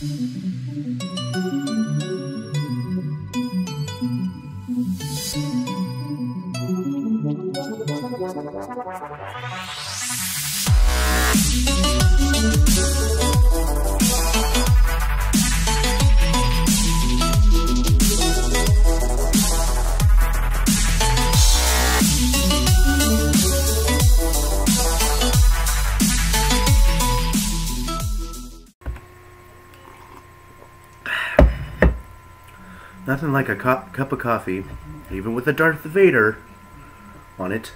Thank you. Nothing like a cu- cup of coffee, even with a Darth Vader on it,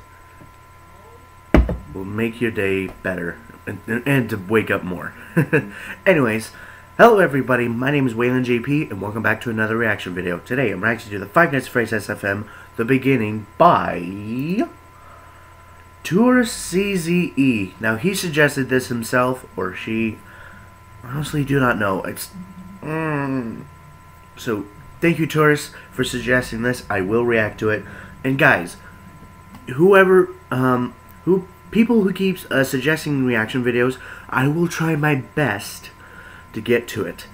will make your day better and, and to wake up more. Anyways, hello everybody, my name is Whalen JP and welcome back to another reaction video. Today I'm reacting to the Five Nights Freddy's SFM, The Beginning by Tour CZE. Now he suggested this himself or she, honestly do not know. It's, mm, so thank you tourists for suggesting this. I will react to it. And guys, whoever um who people who keeps uh, suggesting reaction videos, I will try my best to get to it.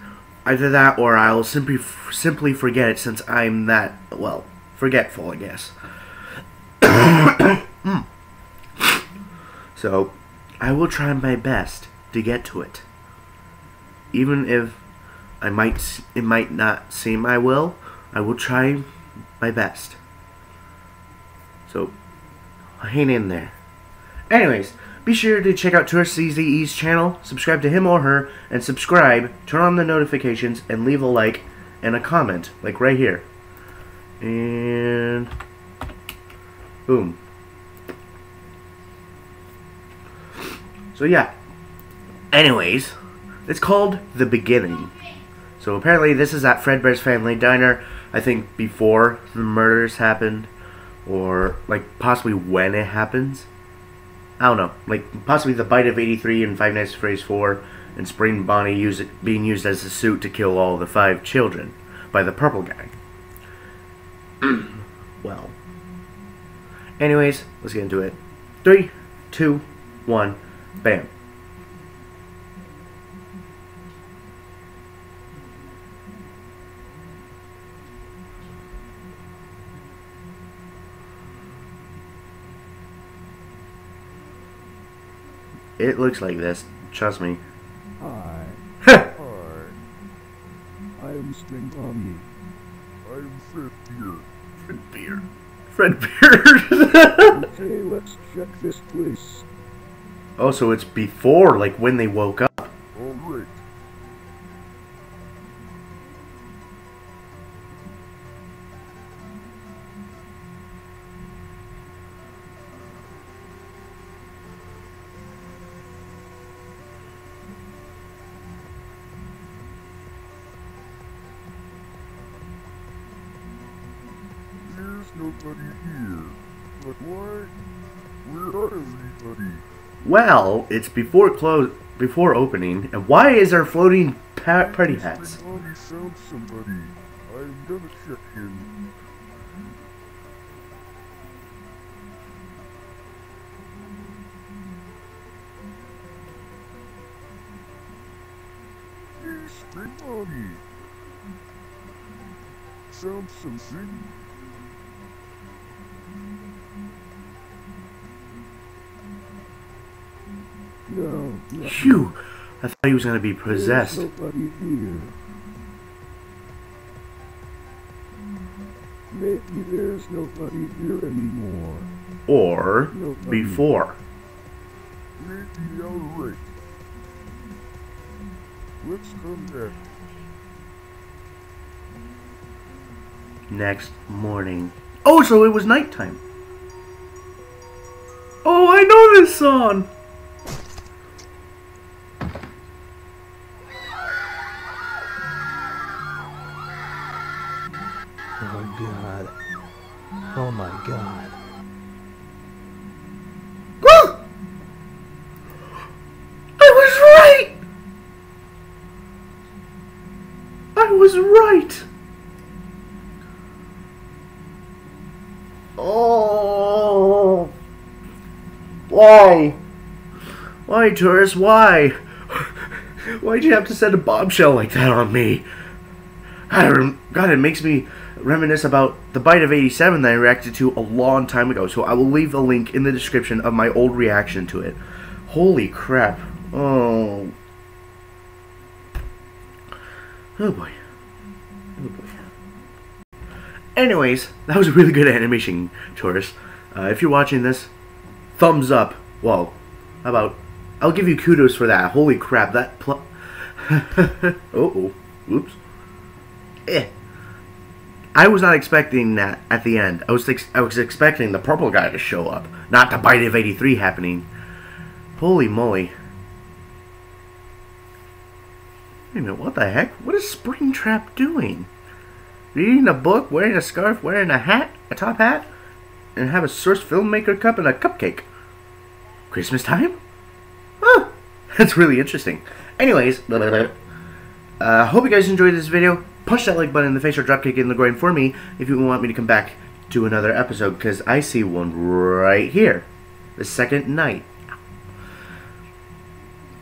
Either that or I'll simply simply forget it since I'm that well forgetful, I guess. Mm. So, I will try my best to get to it. Even if I might it might not seem I will, I will try my best. So, hang in there. Anyways, be sure to check out Touris channel, subscribe to him or her, and subscribe, turn on the notifications, and leave a like and a comment, like right here. And boom. So yeah. Anyways, it's called The Beginning. So apparently this is at Fredbear's Family Diner, I think before the murders happened, or like possibly when it happens. I don't know, like possibly the bite of 83 and Five Nights at Freddy's 4, and Spring Bonnie use it, being used as a suit to kill all the five children by the purple guy. well. Anyways, let's get into it. Three, two, one, bam. It looks like this. Trust me. Hi. Fred Hi. I'm Spring Bonnie. I'm Fred here. Beard. Fred Beard. Okay, let's check this place. oh, so it's before, like when they woke up. Nobody here. But why? Where are everybody? Well, it's before close, before opening. And why is there floating pa- party hats? Spring found somebody. I'm gonna check him. Hey, Spring Bonnie. Found something? Phew! I thought he was gonna be possessed. There's nobody here. Maybe there's nobody here anymore. Or Nobody. before. Maybe right. Let's come back. Next morning. Oh, so it was nighttime. Oh, I know this song. Was right. Oh. Why? Why, Touris? Why? Why'd you have to send a bombshell like that on me? God, it rem- God, it makes me reminisce about the bite of 87 that I reacted to a long time ago. So I will leave a link in the description of my old reaction to it. Holy crap. Oh. Oh boy. Anyways, that was a really good animation, Touris. Uh, if you're watching this, thumbs up. Well, how about I'll give you kudos for that. Holy crap, that pl- oh, oops. Eh. I was not expecting that at the end. I was I was expecting the purple guy to show up, not the bite of 83 happening. Holy moly. Wait a minute, what the heck? What is Springtrap doing? Reading a book, wearing a scarf, wearing a hat, a top hat, and have a source filmmaker cup and a cupcake. Christmas time? Oh, that's really interesting. Anyways, blah, blah, blah. Uh, hope you guys enjoyed this video. Push that like button in the face or dropkick in the groin for me if you want me to come back to another episode, because I see one right here. The second night.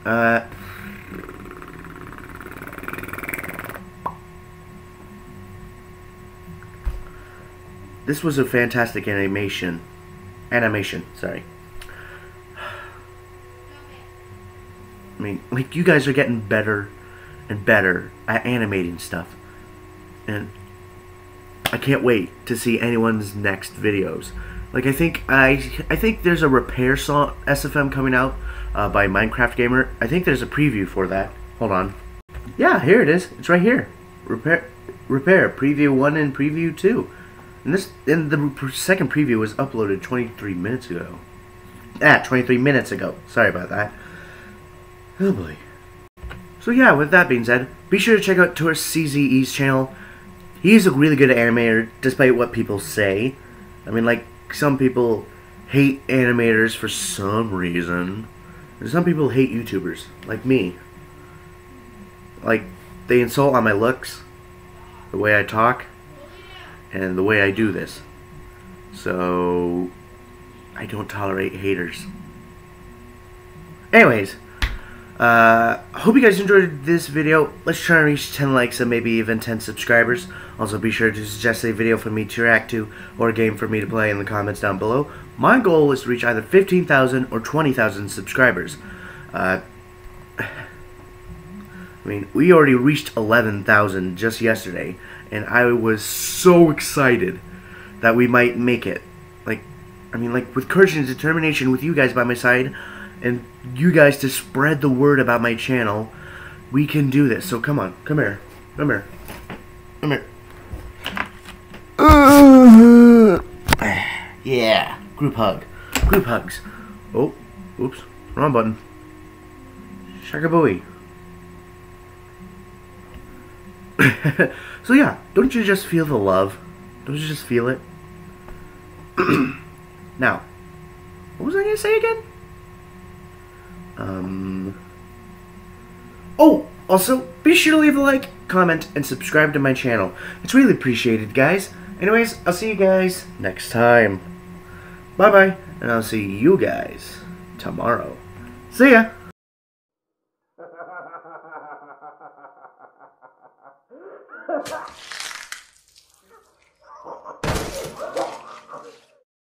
Uh, this was a fantastic animation. Animation, sorry. I mean, like, you guys are getting better and better at animating stuff. And I can't wait to see anyone's next videos. Like, I think I I think there's a repair song SFM coming out uh, by Minecraft Gamer. I think there's a preview for that. Hold on. Yeah, here it is. It's right here. Repair repair preview 1 and preview 2. And this and the second preview was uploaded 23 minutes ago. Ah, 23 minutes ago. Sorry about that. Oh boy. So yeah, with that being said, be sure to check out Tour CZE's channel. He's a really good animator, despite what people say. I mean, like, some people hate animators for some reason. And some people hate YouTubers, like me. Like, they insult on my looks, the way I talk, and the way I do this. So, I don't tolerate haters. Anyways, uh, hope you guys enjoyed this video. Let's try and reach 10 likes and maybe even 10 subscribers. Also, be sure to suggest a video for me to react to or a game for me to play in the comments down below. My goal is to reach either 15,000 or 20,000 subscribers. Uh, I mean, we already reached 11,000 just yesterday, and I was so excited that we might make it. Like, I mean, like, with courage and determination with you guys by my side, and you guys to spread the word about my channel, we can do this. So come on, come here, come here, come here. yeah, group hug, group hugs. Oh, oops, wrong button. Shakabooey. so yeah, don't you just feel the love? Don't you just feel it? now, what was I gonna say again? Um. Oh, also, be sure to leave a like, comment, and subscribe to my channel. It's really appreciated, guys. Anyways, I'll see you guys next time. Bye bye, and I'll see you guys tomorrow. See ya!